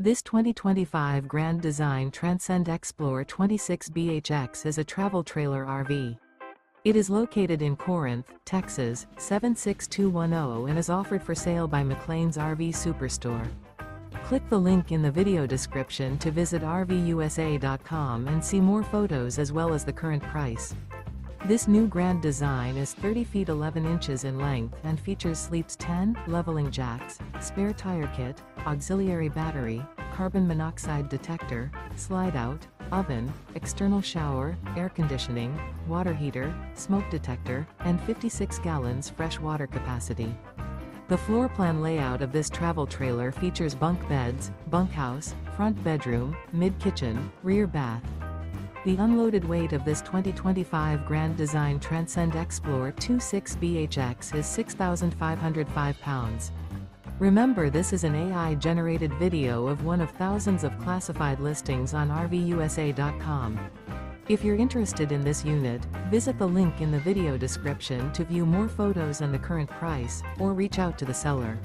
This 2025 Grand Design Transcend Explorer 26BHX is a travel trailer RV. It is located in Corinth, Texas, 76210 and is offered for sale by McClain's RV Superstore. Click the link in the video description to visit RVUSA.com and see more photos as well as the current price. This new Grand Design is 30 feet 11 inches in length and features sleeps 10, leveling jacks, spare tire kit, auxiliary battery, carbon monoxide detector, slide-out, oven, external shower, air conditioning, water heater, smoke detector, and 56 gallons fresh water capacity. The floor plan layout of this travel trailer features bunk beds, bunkhouse, front bedroom, mid-kitchen, rear bath, the unloaded weight of this 2025 Grand Design Transcend Explorer 26BHX is 6,505 pounds. Remember this is an AI-generated video of one of thousands of classified listings on RVUSA.com. If you're interested in this unit, visit the link in the video description to view more photos and the current price, or reach out to the seller.